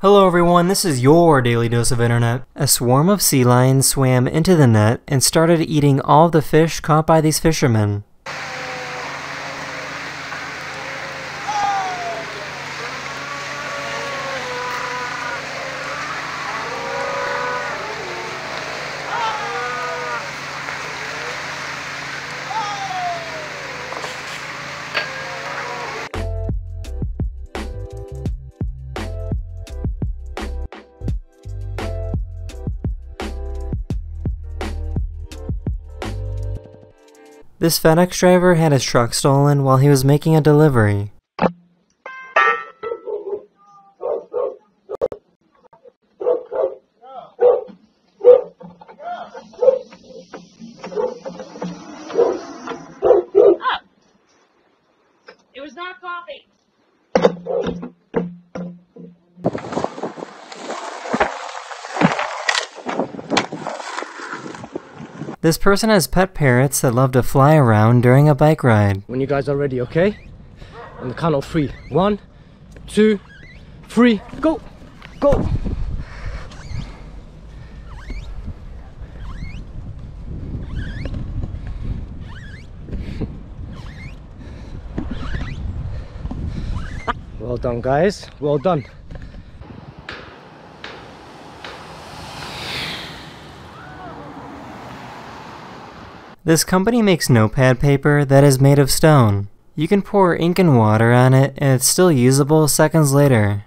Hello everyone, this is your Daily Dose of Internet. A swarm of sea lions swam into the net and started eating all the fish caught by these fishermen. This FedEx driver had his truck stolen while he was making a delivery. It was not coffee. This person has pet parrots that love to fly around during a bike ride. when you guys are ready, okay? On the count of three. One, two, three, go! Go! Well done, guys. Well done. This company makes notepad paper that is made of stone. You can pour ink and water on it and it's still usable seconds later.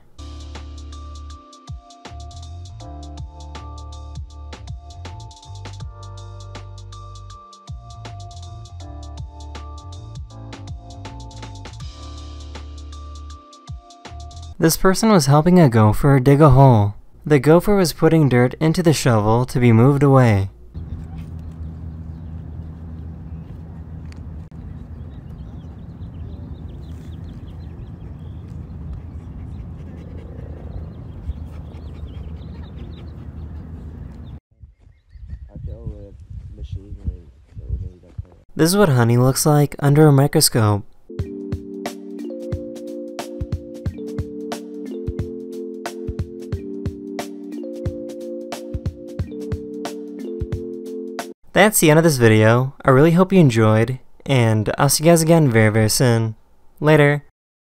This person was helping a gopher dig a hole. The gopher was putting dirt into the shovel to be moved away. This is what honey looks like under a microscope. That's the end of this video. I really hope you enjoyed, and I'll see you guys again very very soon. Later.